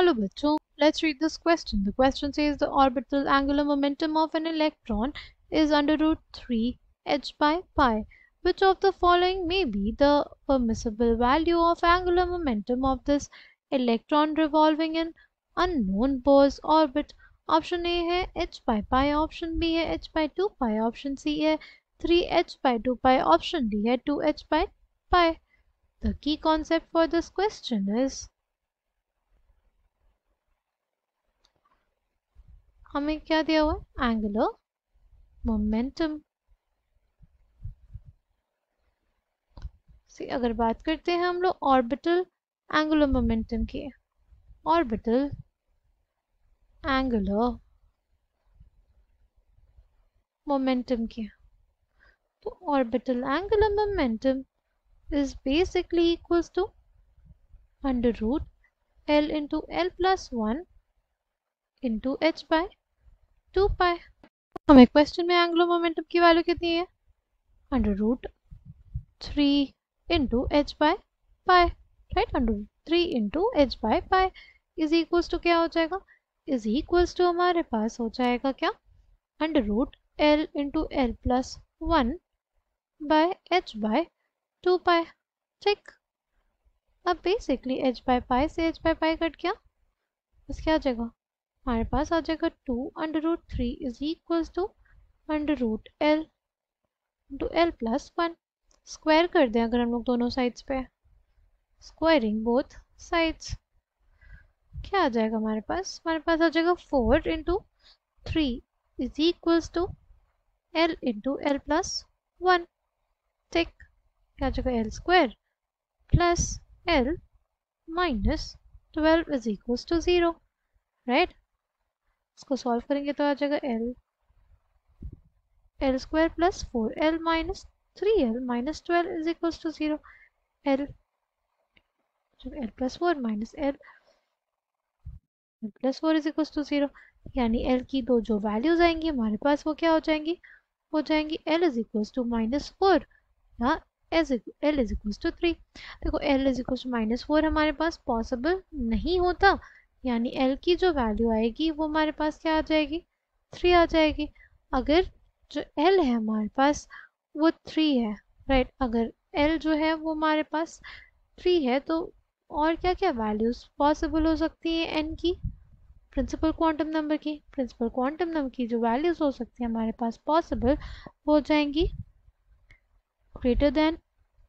Hello bachcho, let's read this question. The question says the orbital angular momentum of an electron is under root 3 h by pi. Which of the following may be the permissible value of angular momentum of this electron revolving in unknown Bose orbit? Option A है h by pi, option B है h by 2 pi, option C है 3h by 2 pi, option D है 2h by pi. The key concept for this question is हमें क्या दिया हुआ है? Angular momentum सी अगर बात करते हैं हम लोग ऑर्बिटल एंगुलर मोमेंटम की ऑर्बिटल एंगुलर मोमेंटम की तो orbital angular momentum is basically equals to under root L into L plus 1 into h by two pi हमें क्वेश्चन में एंगुलर मोमेंटम की वैल्यू कितनी है? Under root three into h by pi right under three into h by pi is equals to क्या हो जाएगा? Is equals to हमारे पास हो जाएगा क्या? Under root l into l plus one by h by two pi ठीक? अब basically H by पाई से एच बाय पाई कट गया। बस क्या आ जाएगा? हमारे पास आ जाएगा two under root three is equal to under root l. Into l plus one. Square कर दें अगर हम लोग दोनों साइड्स पे। स्क्वायरिंग बोथ साइड्स क्या आ जाएगा हमारे पास? हमारे पास आ जाएगा four into three is equals to l into l plus one ठीक क्या आ जाएगा? L square plus l minus twelve is equals to zero right इसको सॉल्व करेंगे तो आ जाएगा l l square plus four l minus three l minus twelve is equal to zero l l plus four minus l plus four is equal to zero यानी L की दो जो values आएँगी, हमारे पास वो क्या हो जाएँगी? हो जाएँगी l is equal to minus four या l is equal to three देखो l is equal to minus four हमारे पास पॉसिबल नहीं होता. यानी एल की जो वैल्यू आएगी वो हमारे पास क्या आ जाएगी? थ्री आ जाएगी। अगर जो एल है हमारे पास, वो थ्री है राइट अगर एल जो है वो हमारे पास थ्री है तो और क्या क्या वैल्यूज़ पॉसिबल हो सकती है एन की? प्रिंसिपल क्वांटम नंबर की। प्रिंसिपल क्वांटम नंबर की जो वैल्यूज़ हो सकती है हमारे पास पॉसिबल वो हो जाएँगी greater than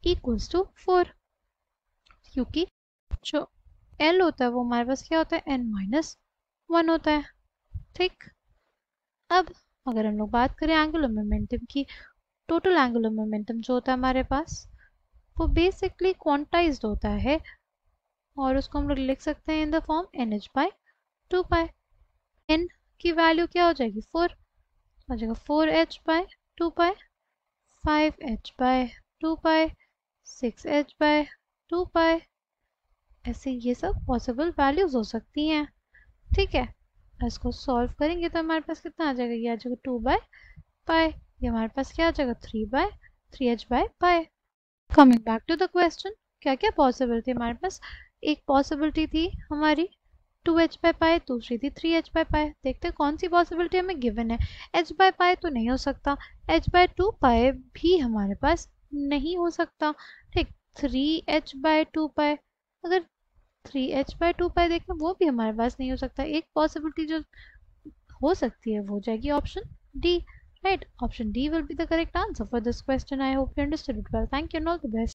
equals to four क्योंकि जो एल होता है वो हमारे पास क्या होता है? एन माइनस वन होता है। ठीक? अब अगर हम लोग बात करें एंगुलर मोमेंटम की टोटल एंगुलर मोमेंटम जो होता है हमारे पास, वो बेसिकली क्वांटाइज होता है और उसको हम लोग लिख सकते हैं in the form n h by two pi n की वैल्यू क्या हो जाएगी? फोर हो जाएगा four h by two pi five h by two pi six h by two pi ऐसे ये सब पॉसिबल वैल्यूज़ हो सकती हैं। ठीक है, इसको सॉल्व करेंगे तो हमारे पास कितना आ जाएगा? ये आ जाएगा टू बाय पाए ये हमारे पास क्या आ जाएगा? Three by three h by pi coming back to the question क्या क्या पॉसिबल थी? हमारे पास एक पॉसिबिलिटी थी हमारी टू एच बाय पाए दूसरी थी थ्री एच बाय पाए देखते हैं कौन सी पॉसिबिलिटी हमें गिवन है। एच बाय पाए तो नहीं हो सकता एच बाय टू पाए भी हमारे पास नहीं हो सकता। ठीक three H by two pi अगर three h by two pi देखें वो भी हमारे पास नहीं हो सकता। एक पॉसिबिलिटी जो हो सकती है, वो जाएगी option D right option D will be the correct answer for this question I hope you understood well thank you all the best